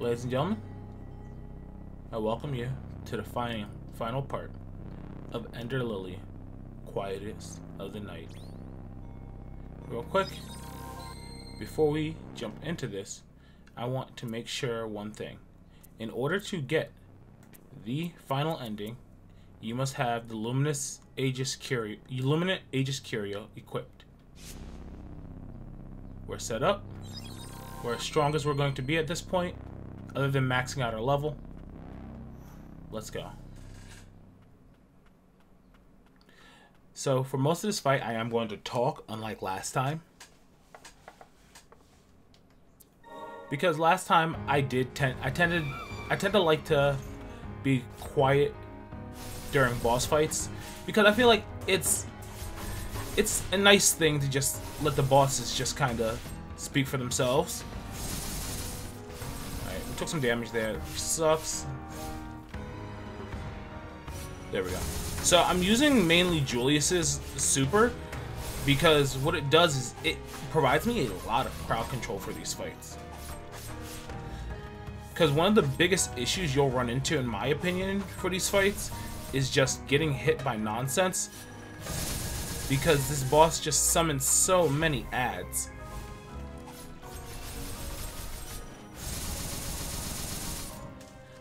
Ladies and gentlemen, I welcome you to the final, final part of Ender Lily, Quietus of the Knight. Real quick, before we jump into this, I want to make sure one thing. In order to get the final ending, you must have the Luminous Aegis Curio, Illuminate Aegis Curio equipped. We're set up. We're as strong as we're going to be at this point, other than maxing out our level. Let's go. So for most of this fight, I am going to talk, unlike last time. Because last time I did tend, I tended, I tend to like to be quiet during boss fights because I feel like it's, it's a nice thing to just let the bosses just kind of speak for themselves. Took some damage there, sucks. There we go. So I'm using mainly Julius's super because what it does is it provides me a lot of crowd control for these fights. Because one of the biggest issues you'll run into, in my opinion, for these fights is just getting hit by nonsense. Because this boss just summons so many ads.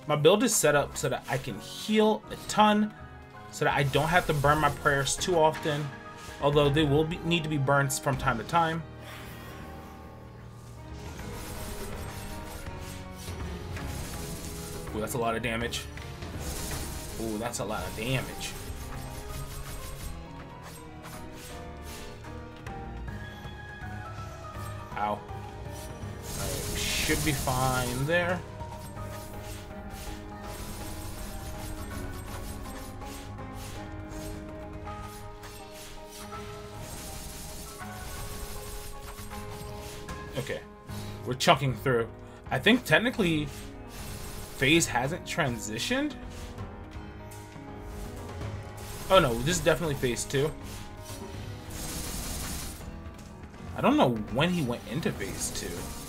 My build is set up so that I can heal a ton, so that I don't have to burn my prayers too often, although they will be, need to be burned from time to time. Ooh, that's a lot of damage. Ooh, that's a lot of damage. Ow. Right, should be fine there. We're chunking through. I think technically phase hasn't transitioned. Oh no, this is definitely phase two. I don't know when he went into phase two.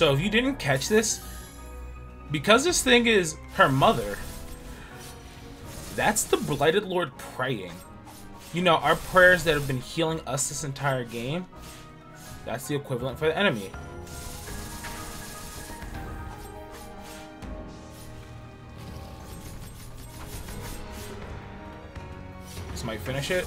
So if you didn't catch this, because this thing is her mother, that's the Blighted Lord praying. You know, our prayers that have been healing us this entire game, that's the equivalent for the enemy. This might finish it.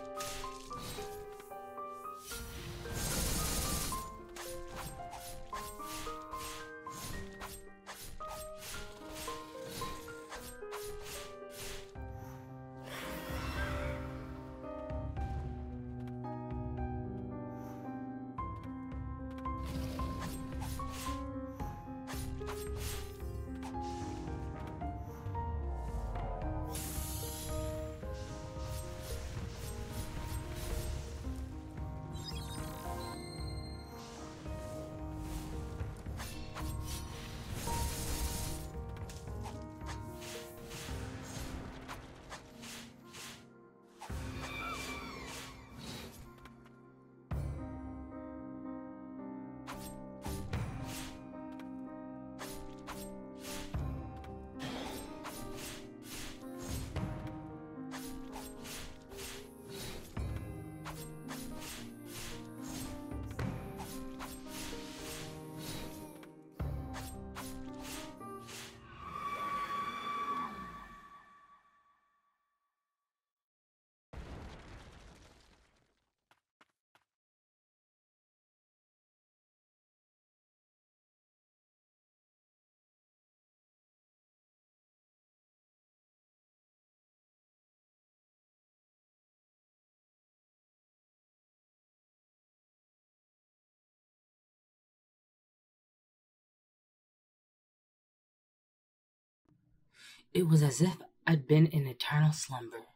It was as if I'd been in eternal slumber,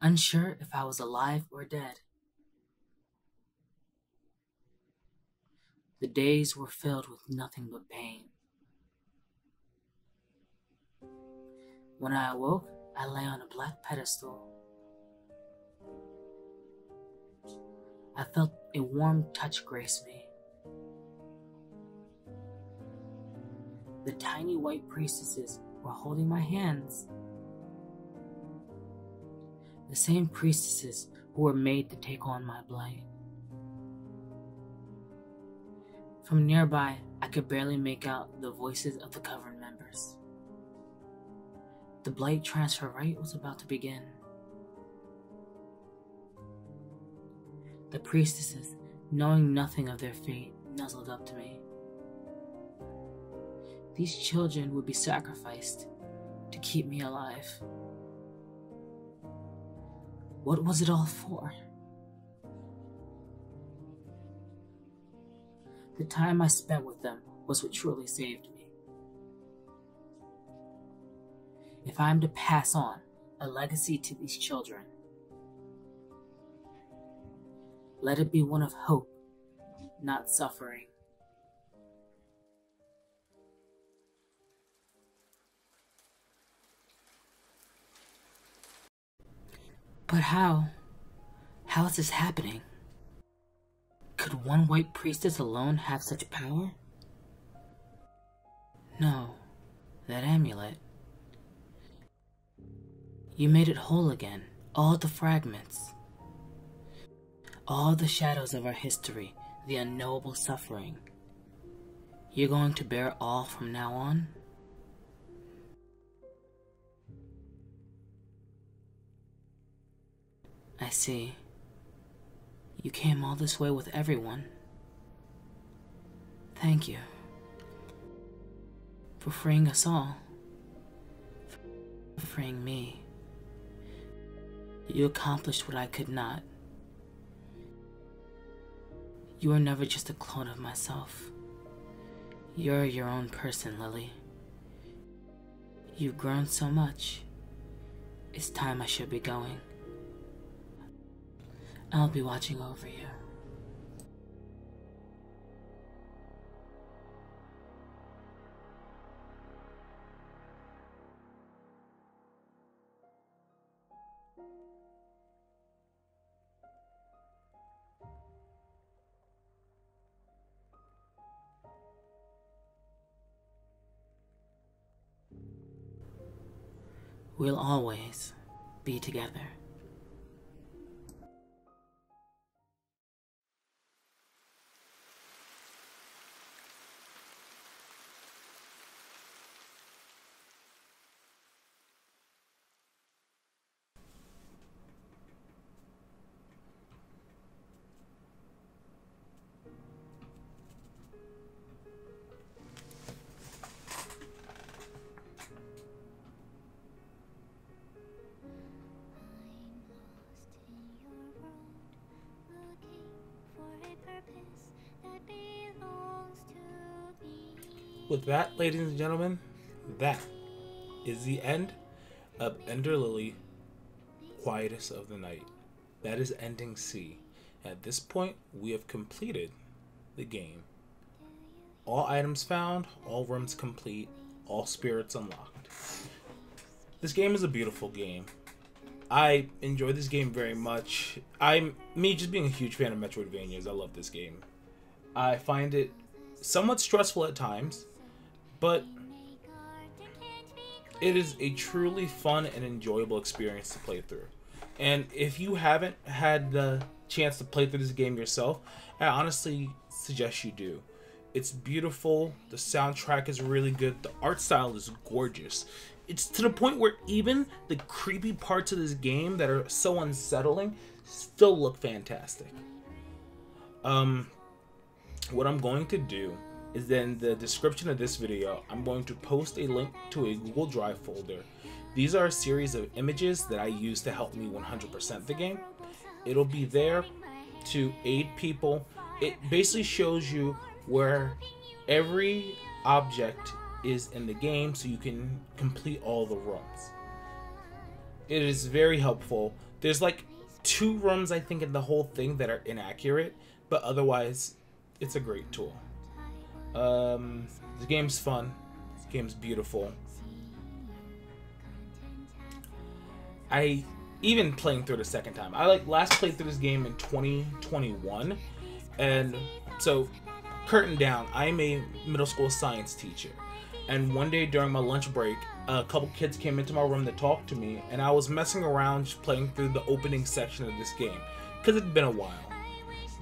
unsure if I was alive or dead. The days were filled with nothing but pain. When I awoke, I lay on a black pedestal. I felt a warm touch grace me. The tiny white priestesses were holding my hands. The same priestesses who were made to take on my blight. From nearby, I could barely make out the voices of the coven members. The blight transfer rite was about to begin. The priestesses, knowing nothing of their fate, nuzzled up to me. These children would be sacrificed to keep me alive. What was it all for? The time I spent with them was what truly saved me. If I am to pass on a legacy to these children, let it be one of hope, not suffering. But how? How is this happening? Could one white priestess alone have such power? No, that amulet. You made it whole again, all the fragments. All the shadows of our history, the unknowable suffering. You're going to bear all from now on? I see. You came all this way with everyone. Thank you. For freeing us all. For freeing me. You accomplished what I could not. You are never just a clone of myself. You're your own person, Lily. You've grown so much. It's time I should be going. I'll be watching over you. We'll always be together. With that, ladies and gentlemen, that is the end of Ender Lily, Quietus of the Knight. That is ending C. At this point, we have completed the game. All items found, all rooms complete, all spirits unlocked. This game is a beautiful game. I enjoy this game very much. I'm me just being a huge fan of Metroidvanias. I love this game. I find it somewhat stressful at times, but it is a truly fun and enjoyable experience to play through. And if you haven't had the chance to play through this game yourself, I honestly suggest you do. It's beautiful, the soundtrack is really good, the art style is gorgeous. It's to the point where even the creepy parts of this game that are so unsettling still look fantastic. Um, what I'm going to do is in the description of this video, I'm going to post a link to a Google Drive folder. These are a series of images that I use to help me 100% the game. It'll be there to aid people. It basically shows you where every object is in the game so you can complete all the rooms. It is very helpful. There's like two rooms I think in the whole thing that are inaccurate, but otherwise it's a great tool. Um, the game's fun. The game's beautiful. I even playing through the second time. I like last played through this game in 2021, and so curtain down. I'm a middle school science teacher, and one day during my lunch break, a couple kids came into my room to talk to me, and I was messing around just playing through the opening section of this game because it'd been a while.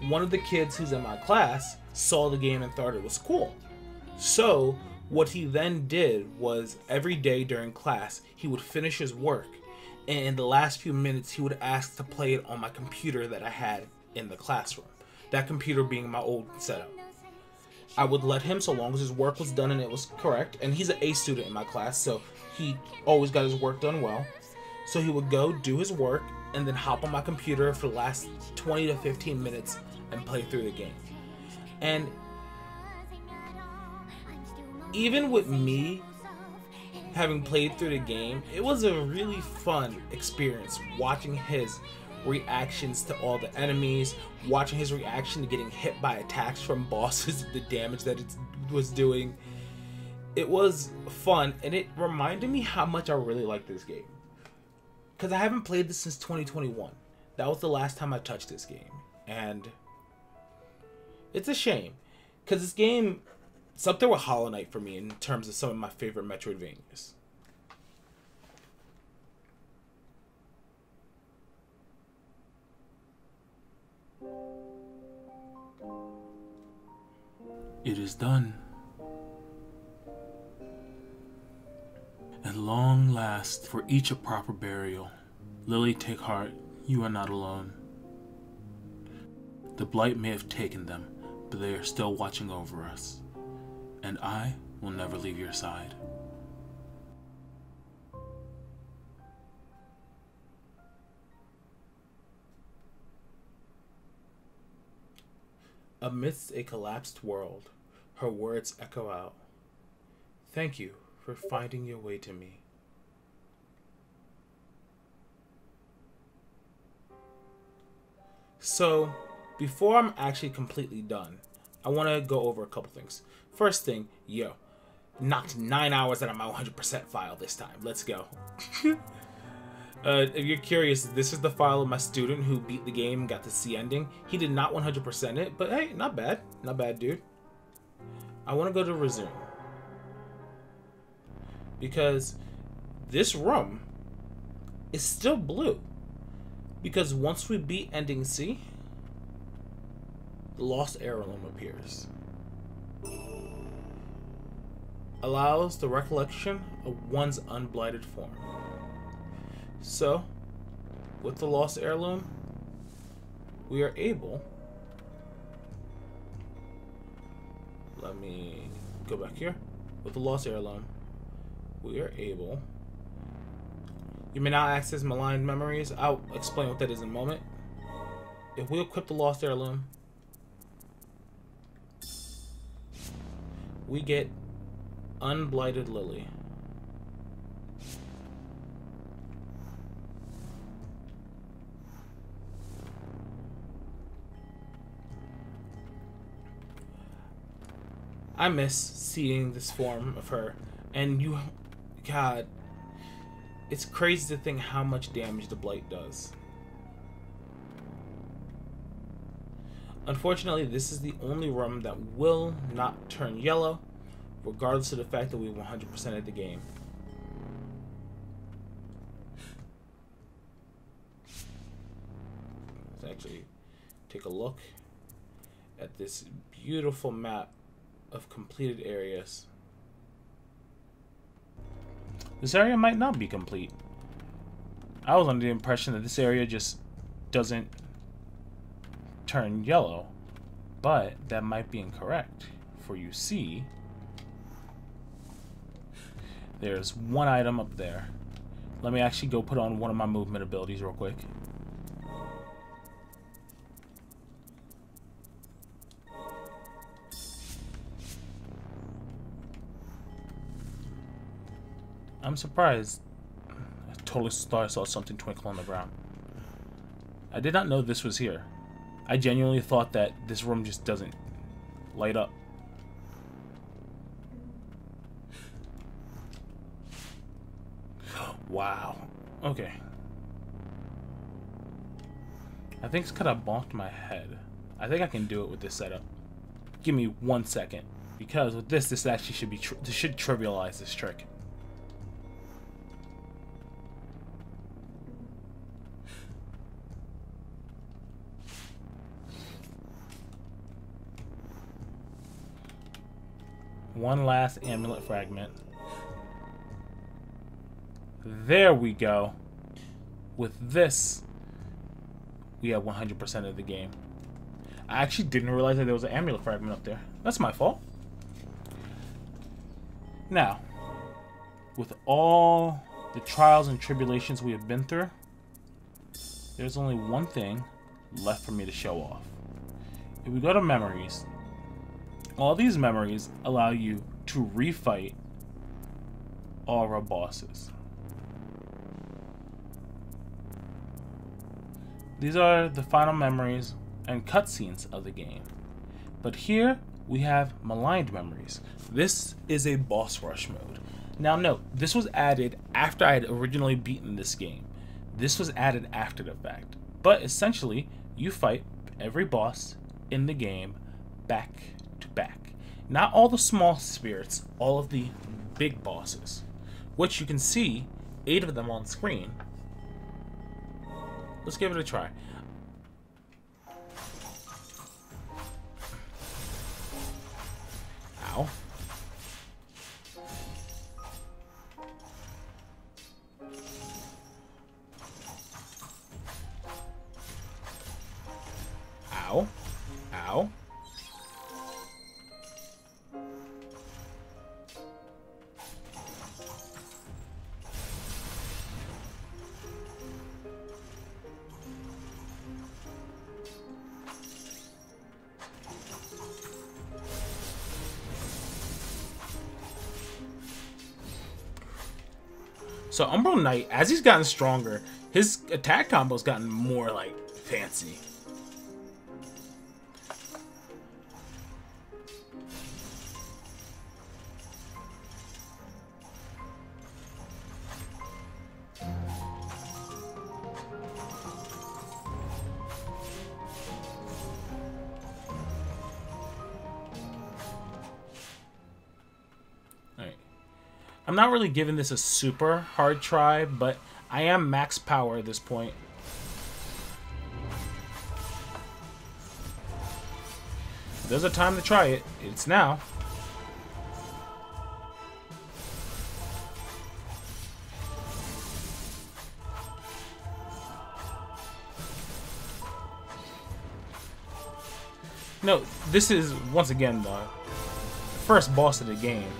One of the kids who's in my class saw the game and thought it was cool. So, what he then did was every day during class, he would finish his work and in the last few minutes he would ask to play it on my computer that I had in the classroom. That computer being my old setup. I would let him so long as his work was done and it was correct. And he's an A student in my class, so he always got his work done well. So he would go do his work and then hop on my computer for the last 20 to 15 minutes and play through the game. And even with me having played through the game, it was a really fun experience watching his reactions to all the enemies, watching his reaction to getting hit by attacks from bosses, the damage that it was doing. It was fun, and it reminded me how much I really like this game. Because I haven't played this since 2021. That was the last time I touched this game. And it's a shame. Because this game it's up there with Hollow Knight for me in terms of some of my favorite Metroidvanias. It is done. At long last, for each a proper burial. Lily, take heart, you are not alone. The blight may have taken them, but they are still watching over us and I will never leave your side. Amidst a collapsed world, her words echo out. Thank you for finding your way to me. So, before I'm actually completely done, I want to go over a couple things. First thing, yo, knocked nine hours out of my 100% file this time. Let's go. uh, if you're curious, this is the file of my student who beat the game, got the C ending. He did not 100% it, but hey, not bad. Not bad, dude. I want to go to resume. Because this room is still blue. Because once we beat ending C, the lost heirloom appears allows the recollection of one's unblighted form. So, with the lost heirloom, we are able. Let me go back here. With the lost heirloom, we are able. You may now access maligned memories. I'll explain what that is in a moment. If we equip the lost heirloom, we get Unblighted Lily. I miss seeing this form of her. And you... God. It's crazy to think how much damage the Blight does. Unfortunately, this is the only room that will not turn yellow regardless of the fact that we 100% of the game. Let's actually take a look at this beautiful map of completed areas. This area might not be complete. I was under the impression that this area just doesn't turn yellow, but that might be incorrect. For you see, there's one item up there. Let me actually go put on one of my movement abilities real quick. I'm surprised. I totally thought I saw something twinkle on the ground. I did not know this was here. I genuinely thought that this room just doesn't light up. Wow. Okay. I think it's kind of bonked my head. I think I can do it with this setup. Give me one second. Because with this, this actually should be this should trivialize this trick. One last amulet fragment. There we go. With this, we have 100% of the game. I actually didn't realize that there was an amulet fragment up there. That's my fault. Now, with all the trials and tribulations we have been through, there's only one thing left for me to show off. If we go to memories, all these memories allow you to refight our bosses. These are the final memories and cutscenes of the game. But here we have maligned memories. This is a boss rush mode. Now note, this was added after I had originally beaten this game. This was added after the fact. But essentially, you fight every boss in the game back back. Not all the small spirits, all of the big bosses. Which you can see, eight of them on screen, Let's give it a try. So Umbral Knight, as he's gotten stronger, his attack combo's gotten more, like, fancy. Not really giving this a super hard try, but I am max power at this point. there's a time to try it. It's now. No, this is, once again, the first boss of the game.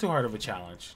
Too hard of a challenge.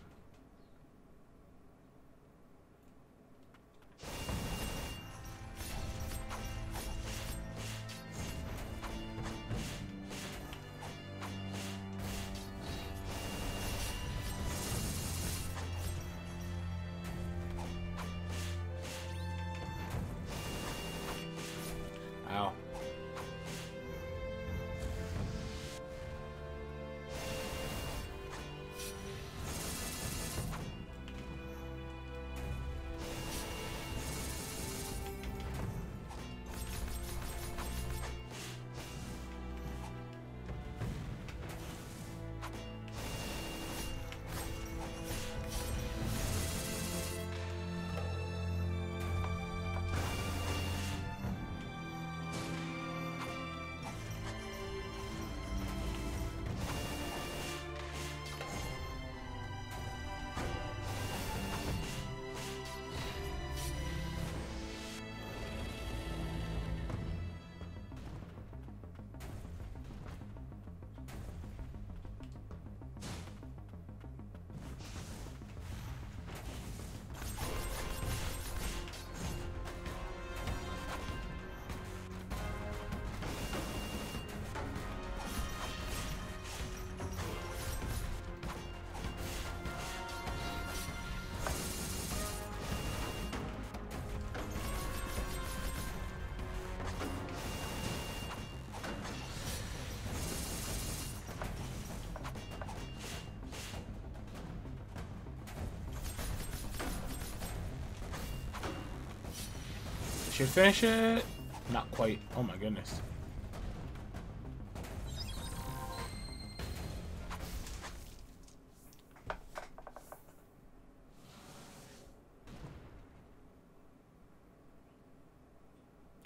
Should finish it. Not quite. Oh my goodness.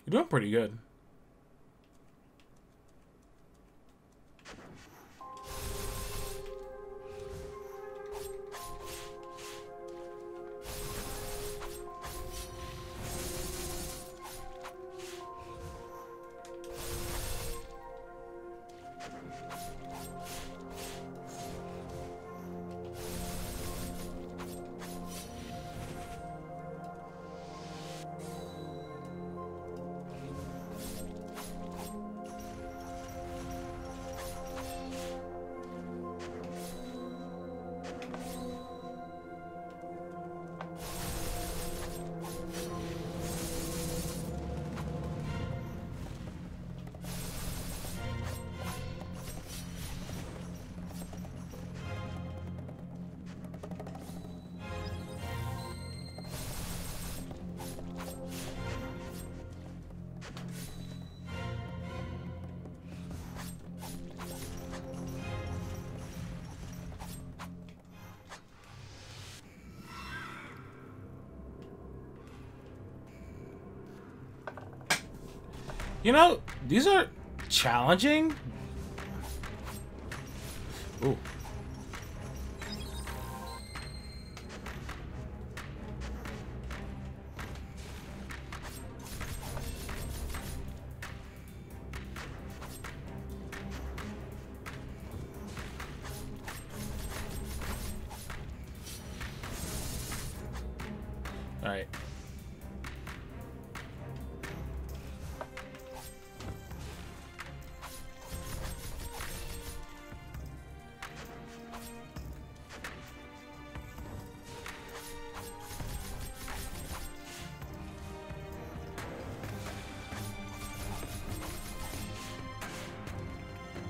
You're doing pretty good. You know, these are challenging. Ooh. All right.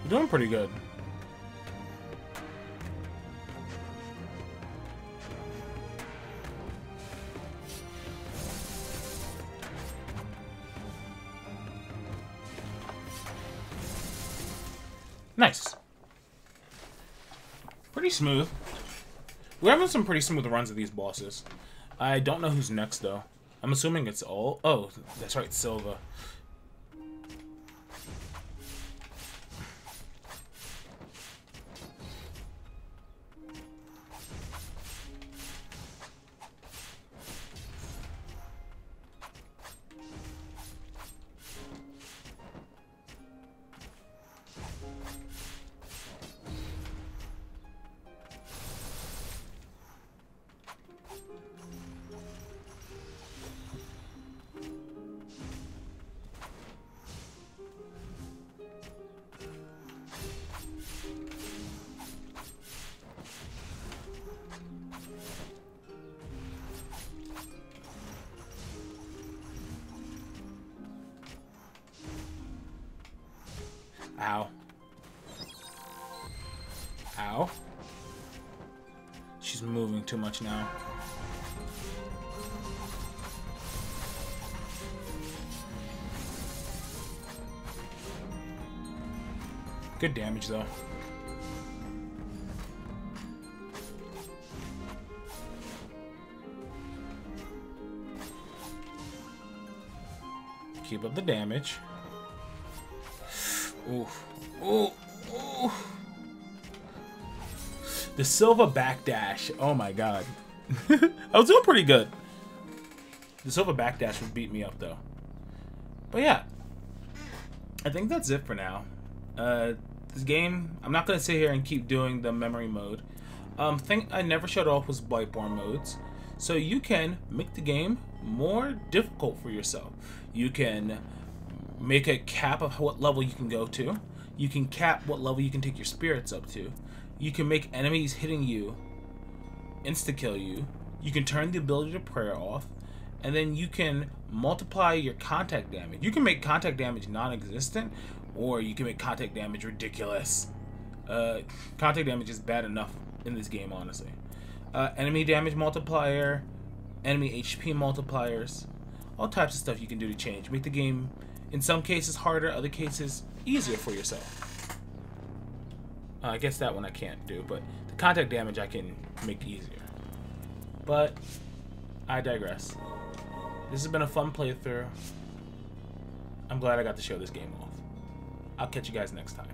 You're doing pretty good. Nice. Pretty smooth. We're having some pretty smooth runs of these bosses. I don't know who's next, though. I'm assuming it's all... Oh, that's right, Silva. Ow. She's moving too much now. Good damage, though. Keep up the damage. Ooh. Ooh. Ooh. The Silva backdash. Oh my god. I was doing pretty good. The Silva backdash would beat me up though. But yeah. I think that's it for now. Uh, this game, I'm not going to sit here and keep doing the memory mode. Um, thing I never shut off was Blightborn modes. So you can make the game more difficult for yourself. You can make a cap of what level you can go to. You can cap what level you can take your spirits up to. You can make enemies hitting you insta kill you. You can turn the ability to prayer off. And then you can multiply your contact damage. You can make contact damage non existent, or you can make contact damage ridiculous. Uh, contact damage is bad enough in this game, honestly. Uh, enemy damage multiplier, enemy HP multipliers, all types of stuff you can do to change. Make the game, in some cases, harder, other cases, easier for yourself. Uh, I guess that one I can't do, but the contact damage I can make easier. But, I digress. This has been a fun playthrough. I'm glad I got to show this game off. I'll catch you guys next time.